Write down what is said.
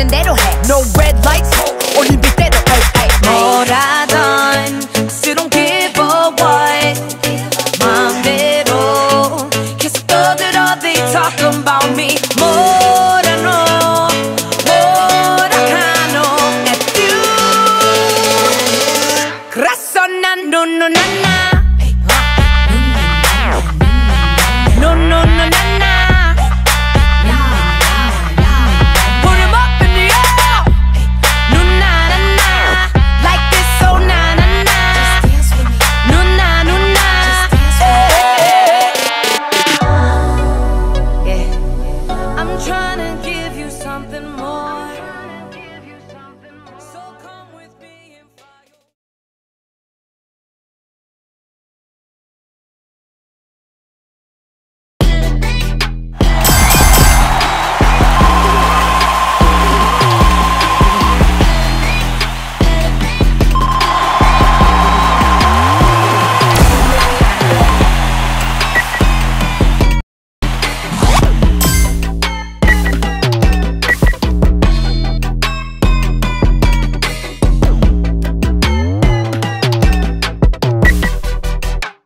있는 대로 해 No red lights 올림픽대로 ay, ay, ay. 뭐라던 I don't give a what 계속 떠들어 They talk about me No, no, no, no. trying to give you something more.